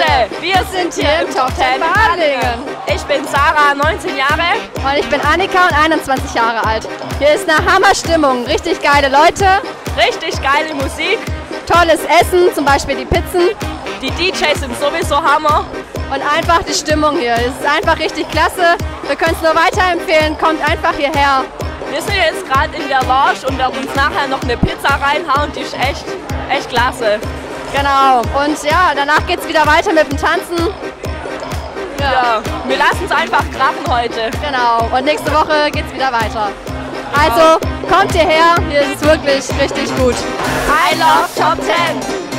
Leute, wir sind hier im Top 10 Balingen. Ich bin Sarah, 19 Jahre. Und ich bin Annika und 21 Jahre alt. Hier ist eine Hammerstimmung, richtig geile Leute, Richtig geile Musik. tolles Essen, zum Beispiel die Pizzen Die DJs sind sowieso Hammer. und einfach die Stimmung hier. Es ist einfach richtig klasse. Wir können es nur weiterempfehlen, kommt einfach hierher. Wir sind jetzt gerade in der Lounge und werden uns nachher noch eine Pizza reinhauen. Die ist echt, echt klasse. Genau. Und ja, danach geht es wieder weiter mit dem Tanzen. Ja, wir lassen es einfach krachen heute. Genau. Und nächste Woche geht es wieder weiter. Also kommt hierher, hier ist es wirklich richtig gut. I love Top 10.